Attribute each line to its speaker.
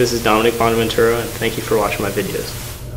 Speaker 1: This is Dominic Bonaventura, and thank you for watching my videos.